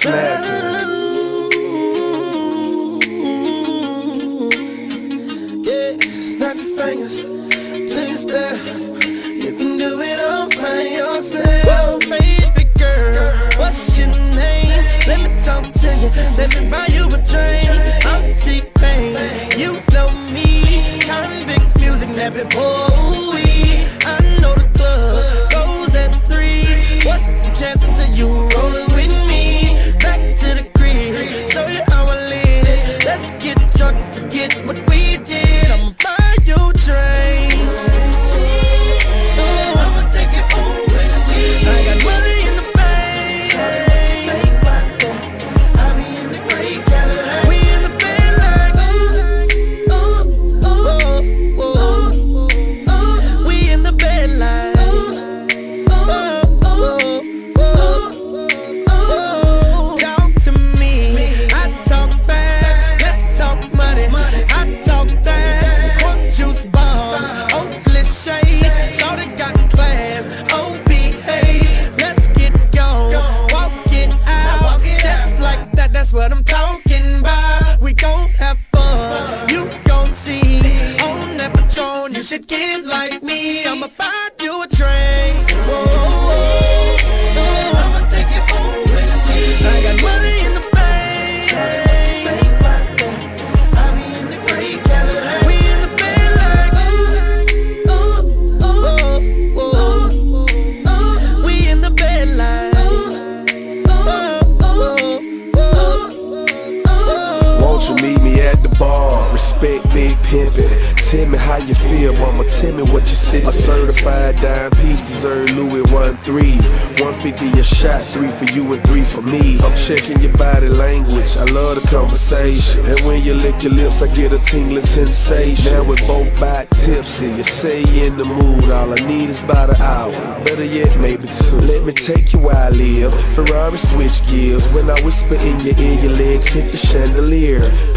slap you. Snap your fingers, please stare. You can do it all by yourself. big pimpin'. Tell me how you feel, mama. Tell me what you see. A certified dime piece, deserve Louis 1-3. 150 a shot, three for you and three for me. I'm checking your body language. I love the conversation. And when you lick your lips, I get a tingling sensation. Now with both back tipsy, you say you in the mood. All I need is about an hour. Better yet, maybe two. Let me take you where I live. Ferrari switch gears. When I whisper in your ear, your legs hit the chandelier.